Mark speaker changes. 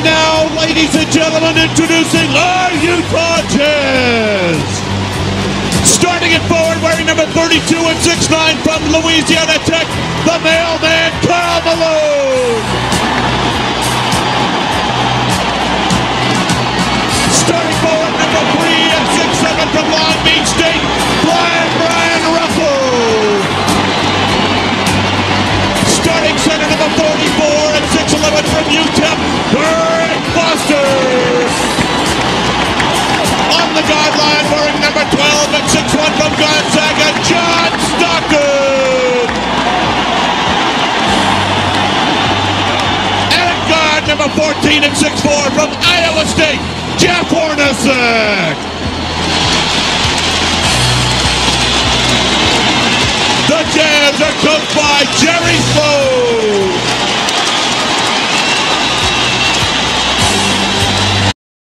Speaker 1: Now ladies and gentlemen, introducing our Utah Jazz. Starting at forward, wearing number 32 and 6'9 from Louisiana Tech, the mailman, UTEP, Greg Foster. On the guard line, wearing number 12 and 6'1 from Gonzaga, John Stockton. And guard, number 14 and 6-4 from Iowa State, Jeff Hornacek. The Jazz are coached by Jerry